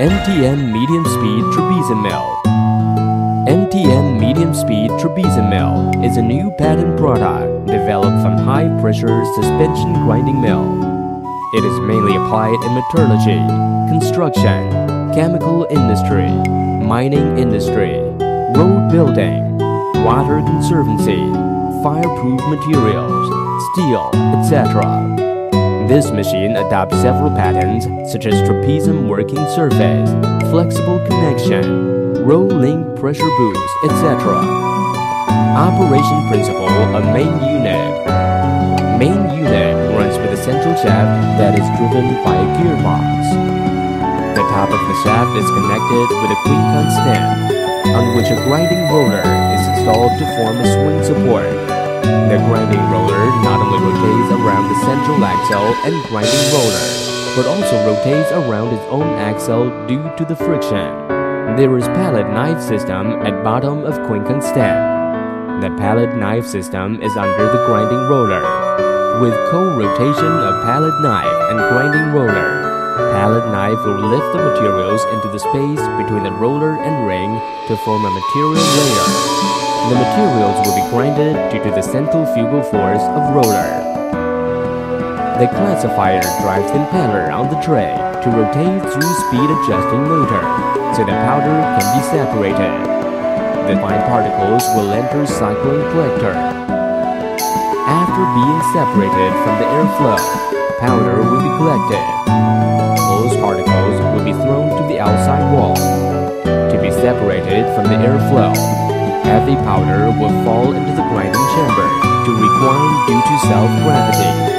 MTM Medium Speed Trapezium Mill MTM Medium Speed Trapezium Mill is a new patent product developed from high-pressure suspension grinding mill. It is mainly applied in metallurgy, construction, chemical industry, mining industry, road building, water conservancy, fireproof materials, steel, etc. This machine adopts several patents such as trapezium working surface, flexible connection, rolling pressure boost, etc. Operation principle of main unit. Main unit runs with a central shaft that is driven by a gearbox. The top of the shaft is connected with a quick quincunx stand, on which a grinding roller is installed to form a swing support. The grinding roller not only rotates around central axle and grinding roller, but also rotates around its own axle due to the friction. There is pallet knife system at bottom of quincunx stand. The pallet knife system is under the grinding roller. With co-rotation of pallet knife and grinding roller, pallet knife will lift the materials into the space between the roller and ring to form a material layer. The materials will be grinded due to the centrifugal force of roller. The classifier drives the impeller on the tray to rotate through speed adjusting motor so the powder can be separated. The fine particles will enter cyclone collector. After being separated from the airflow, powder will be collected. Those particles will be thrown to the outside wall to be separated from the airflow heavy powder will fall into the grinding chamber to regrind due to self-gravity.